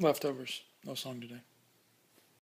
Leftovers. No song today.